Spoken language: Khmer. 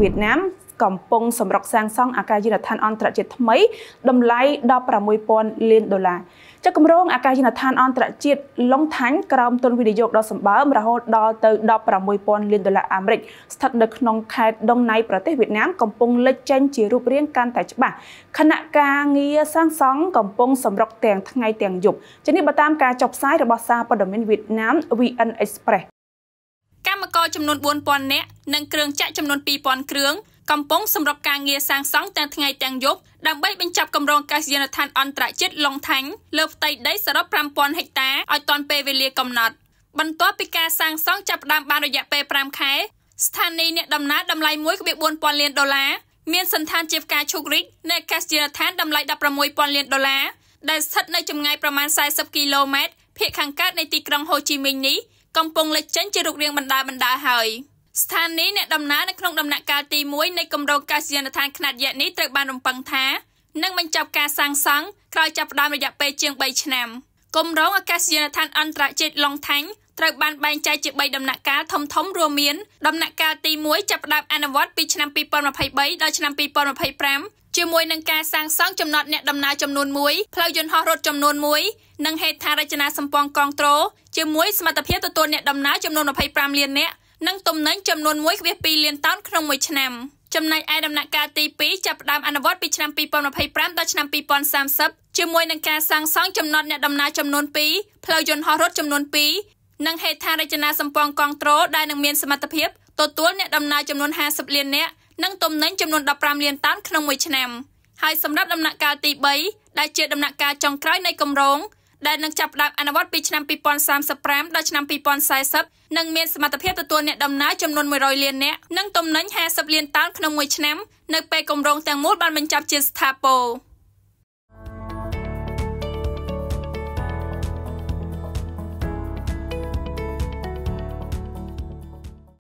វៀតណាមកំពុងសម្រុកសាងសង់អាកាសយានដ្ឋានអន្តរជាតិថ្មីតម្លៃ16,000លានដុល្លារចាគម្រោងអាកាសយានដ្ឋានអន្តរជាតិឡុងថាញ់ក្រោមទុនវិនិយោគដ៏សម្បើមរហូតដល់ទៅ16,000លានដុល្លារអាមេរិកស្ថិតនៅក្នុងខេត្តដុងណៃប្រទេសវៀតណាមកំពុងលេចចេញជារូបរាងកាន់តែច្បាស់ខណៈការងារសាងសង់កំពុងសម្រុកទាំងថ្ងៃទាំងយប់ជានេះបើតាមការចុះផ្សាយរបស់សារព័ត៌មានវៀតណាម VN Express កម្មករ ចំនួន4000នាក់និងគ្រឿងចាក់ចំនួន2000គ្រឿងកំពុងសម្របការងារសាងសង់ទាំងថ្ងៃទាំងយប់ដើម្បីបញ្ចប់គម្រោងកសិដ្ឋានអន្តរជាតិឡុងថាញ់លើផ្ទៃដីសរុប5000ហិកតាឲ្យទាន់ពេលវេលាកំណត់បន្ទាប់ពីការសាងសង់ចាប់ផ្ដើមបានរយៈពេល5ខែស្ថានីយ៍អ្នកដំណើរតម្លៃ1.4000លានដុល្លារមានសន្តានជាផ្កាឈូករីកនៅកសិដ្ឋានតម្លៃ16,000លានដុល្លារដែលស្ថិតនៅចម្ងាយប្រមាណ40គីឡូម៉ែត្រភាគខាងកើតនៃទីក្រុងហូជីមីញនេះ កំពុងលេចចេញជារូបរាងបណ្ដាបណ្ដាហើយ។ស្ថានីយ៍អ្នកដំណើរនៅក្នុងដំណាក់កាលទី1នៃគម្រោងកសិដ្ឋានខ្នាតយក្សនេះត្រូវបានរំពឹងថានឹងបញ្ចប់ការសាងសង់ក្រោយចាប់ផ្ដើមរយៈពេលជាង3ឆ្នាំគម្រោងអាកាសយានដ្ឋានអន្តរជាតិឡុងថាញ់ត្រូវបានបែងចែកជា3ដំណាក់កាលធំៗរួមមានដំណាក់កាលទី1ចាប់ផ្ដើមអនុវត្តពីឆ្នាំ2023ដល់ឆ្នាំ2025ជាមួយនឹងការសាងសង់ចំណតអ្នកដំណើរចំនួន1ផ្លូវយន្តហោះរត់ចំនួន1 និងហេដ្ឋារចនាសម្ព័ន្ធកងទ្រជាមួយសមត្ថភាពទទួលអ្នកដំណើរចំនួន25លាននាក់និងទំនិញចំនួន1.2លានតោនក្នុងមួយឆ្នាំចំណែកឯដំណាក់កាលទី2ចាប់ផ្ដើមអនុវត្តពីឆ្នាំ2025ដល់ឆ្នាំ2030ជាមួយនឹងការសាងសង់ចំណតអ្នកដំណើរចំនួន2ផ្លូវយន្តហោះរត់ចំនួន2និងហេដ្ឋារចនាសម្ព័ន្ធកងទ្រដែលនឹងមានសមត្ថភាពទទួលអ្នកដំណើរចំនួន50លាននាក់និងទំនិញចំនួន15លានតោនក្នុងមួយឆ្នាំហើយសម្រាប់ដំណាក់កាលទី3ដែលជាដំណាក់កាលចុងក្រោយនៃគម្រោង ដែលនឹងចាប់ផ្ដើមអនុវត្តពីឆ្នាំ2035ដល់ឆ្នាំ2040និងមានសមត្ថភាពទទួលអ្នកដំណើរចំនួន100លាននាក់និងទំនិញ50លានតោនក្នុងមួយឆ្នាំនៅពេលគម្រោងទាំងមូលបានបញ្ចប់ជាស្ថាពរ។